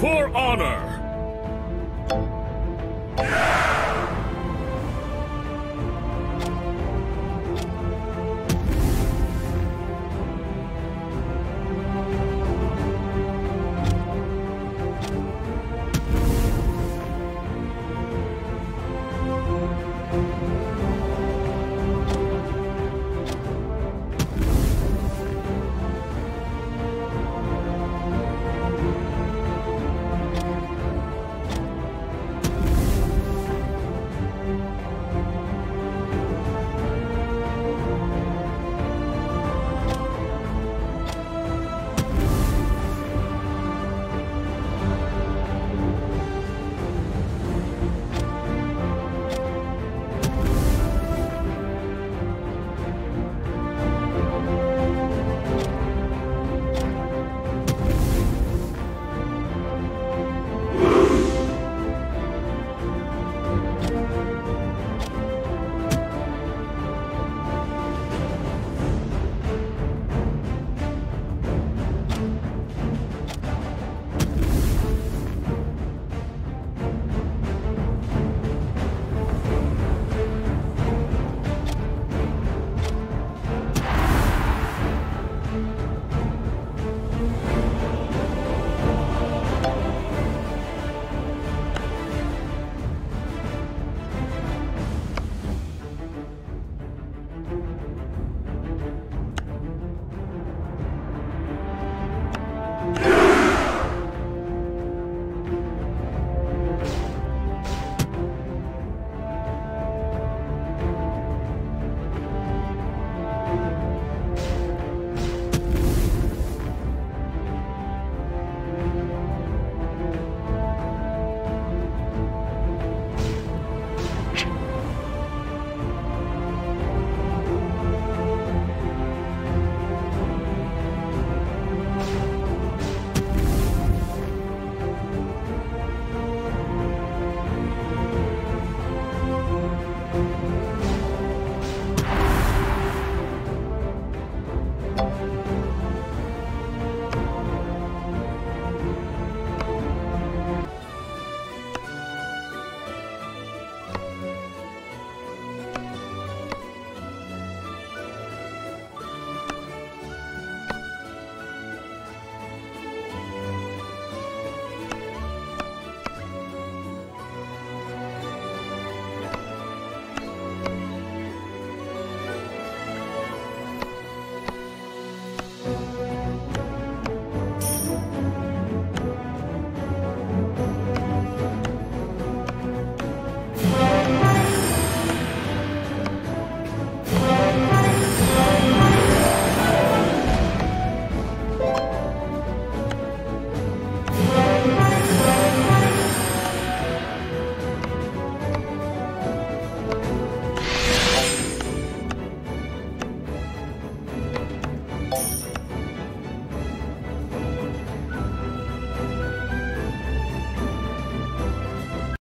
For honor!